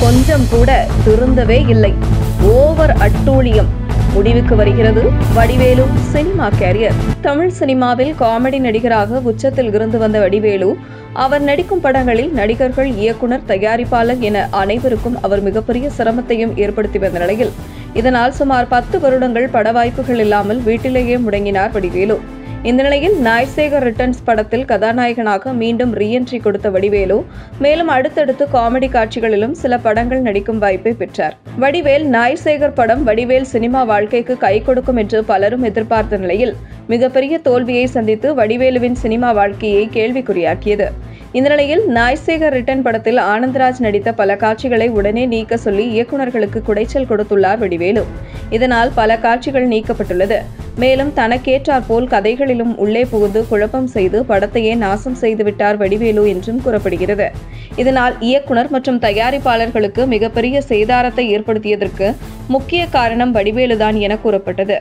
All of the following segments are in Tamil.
கொஞ்சம் கூட திருந்தவே இல்லை. ஓவர் அட்டூழியம். முடிவுக்கு வருகிறது. Vadivelu cinema carrier. தமிழ் சினிமாவில் காமெடி நடிகராக உச்சத்தில் இருந்து வந்த வடிவேலு அவர் நடிக்கும் படங்களில் நடிகர்கள் இயக்குனர் தயாரிப்பாளர் என அனைவருக்கும் அவர் மிகப்பெரிய சிரமத்தையும் ஏற்படுத்தி வந்த நிலையில் இதனால் சுமார் பத்து வருடங்கள் பட வாய்ப்புகள் இல்லாமல் வீட்டிலேயே முடங்கினார் வடிவேலு. இந்த நிலையில் நாய்சேகர் ரிட்டர்ன்ஸ் படத்தில் கதாநாயகனாக மீண்டும் ரீஎன்ட்ரி கொடுத்த வடிவேலு மேலும் அடுத்தடுத்து காமெடி காட்சிகளிலும் சில படங்கள் நடிக்கும் வாய்ப்பை பெற்றார். வடிவேல் நாய்சேகர் படம் வடிவேல் சினிமா வாழ்க்கைக்கு கை கொடுக்கும் என்று பலரும் எதிர்பார்த்த நிலையில் மிகப்பெரிய தோல்வியை சந்தித்து வடிவேலுவின் சினிமா வாழ்க்கையை கேள்விக்குறியாக்கியது. இந்த நிலையில் நாய்சேகர் ரிட்டன் படத்தில் ஆனந்தராஜ் நடித்த பல காட்சிகளை உடனே நீக்க சொல்லி இயக்குநர்களுக்கு குடைச்சல் கொடுத்துள்ளார் வடிவேலு. இதனால் பல காட்சிகள் நீக்கப்பட்டுள்ளது. மேலும் தனக்கேற்றாற் போல் கதைகளிலும் உள்ளே புகுந்து குழப்பம் செய்து படத்தையே நாசம் செய்துவிட்டார் வடிவேலு என்றும் கூறப்படுகிறது. இதனால் இயக்குனர் மற்றும் தயாரிப்பாளர்களுக்கு மிகப்பெரிய சேதாரத்தை ஏற்படுத்தியதற்கு முக்கிய காரணம் வடிவேலுதான் என கூறப்பட்டது.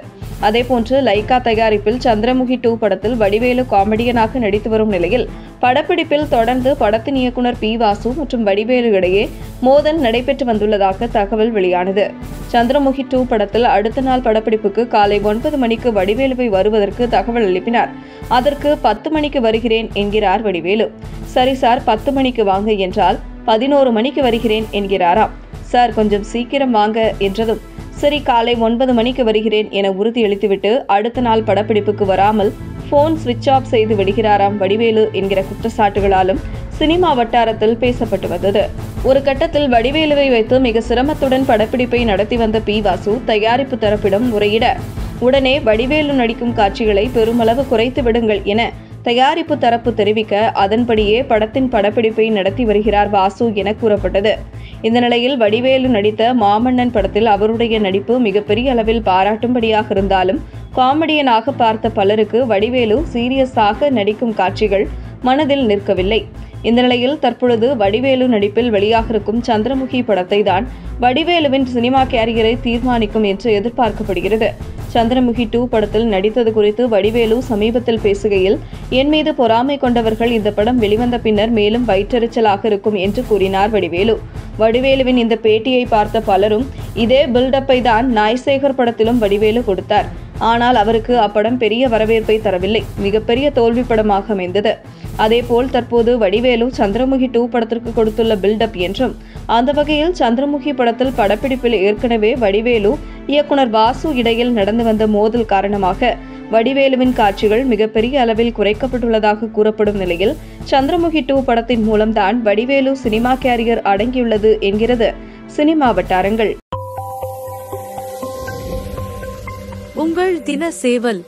அதேபோன்று லைகா தயாரிப்பில் சந்திரமுகி டூ படத்தில் வடிவேலு காமெடியனாக நடித்து வரும் நிலையில் படப்பிடிப்பில் தொடர்ந்து படத்தின் இயக்குனர் பி வாசு மற்றும் வடிவேலு இடையே மோதல் நடைபெற்று வந்துள்ளதாக தகவல் வெளியானது. சந்திரமுகி டூ படத்தில் அடுத்த நாள் படப்பிடிப்புக்கு காலை ஒன்பது மணிக்கு வடிவேலுவை வருவதற்கு தகவல் அளிப்பினார். அதற்கு பத்து மணிக்கு வருகிறேன் என்கிறார் வடிவேலு. சரி சார் பத்து மணிக்கு வாங்க என்றால் பதினோரு மணிக்கு வருகிறேன் என்கிறாராம். சார் கொஞ்சம் சீக்கிரம் வாங்க என்றதும் சரி காலை ஒன்பது மணிக்கு வருகிறேன் என உறுதியளித்துவிட்டு அடுத்த நாள் படப்பிடிப்புக்கு வராமல் போன் சுவிட்ச் ஆஃப் செய்து விடுகிறாராம் வடிவேலு என்கிற குற்றச்சாட்டுகளாலும் சினிமா வட்டாரத்தில் பேசப்பட்டு வந்தது. ஒரு கட்டத்தில் வடிவேலுவை வைத்து மிக சிரமத்துடன் படப்பிடிப்பை நடத்தி வந்த பி. வாசு தயாரிப்பு தரப்பிடம் முறையிட உடனே வடிவேலு நடிக்கும் காட்சிகளை பெருமளவு குறைத்து விடுங்கள் என தயாரிப்பு தரப்பு தெரிவிக்க அதன்படியே படத்தின் படப்பிடிப்பை நடத்தி வருகிறார் வாசு என கூறப்பட்டது. இந்த நிலையில் வடிவேலு நடித்த மாமன்னன் படத்தில் அவருடைய நடிப்பு மிகப்பெரிய அளவில் பாராட்டும்படியாக இருந்தாலும் காமெடியனாக பார்த்த பலருக்கு வடிவேலு சீரியஸாக நடிக்கும் காட்சிகள் மனதில் நிற்கவில்லை. இந்த நிலையில் தற்பொழுது வடிவேலு நடிப்பில் வெளியாக இருக்கும் சந்திரமுகி படத்தை தான் வடிவேலுவின் சினிமா கேரியரை தீர்மானிக்கும் என்று எதிர்பார்க்கப்படுகிறது. சந்திரமுகி டூ படத்தில் நடித்தது குறித்து வடிவேலு சமீபத்தில் பேசுகையில் என் மீது பொறாமை கொண்டவர்கள் இந்த படம் வெளிவந்த பின்னர் மேலும் வயிற்றெரிச்சலாக இருக்கும் என்று கூறினார் வடிவேலு. வடிவேலுவின் இந்த பேட்டியை பார்த்த பலரும் இதே பில்டப்பை தான் நாய்சேகர் படத்திலும் வடிவேலு கொடுத்தார். ஆனால் அவருக்கு அப்படம் பெரிய வரவேற்பை தரவில்லை. மிகப்பெரிய தோல்வி படமாக அமைந்தது. அதேபோல் தற்போது வடிவேலு சந்திரமுகி டூ படத்திற்கு கொடுத்துள்ள பில்டப் என்றும் அந்த வகையில் சந்திரமுகி படத்தில் படப்பிடிப்பில் ஏற்கனவே வடிவேலு இயக்குனர் வாசு இடையில் நடந்து வந்த மோதல் காரணமாக வடிவேலுவின் காட்சிகள் மிகப்பெரிய அளவில் குறைக்கப்பட்டுள்ளதாக கூறப்படும் நிலையில் சந்திரமுகி டூ படத்தின் மூலம்தான் வடிவேலு சினிமா கேரியர் அடங்கியுள்ளது என்கிறது சினிமா வட்டாரங்கள். உங்கள் தின சேவல்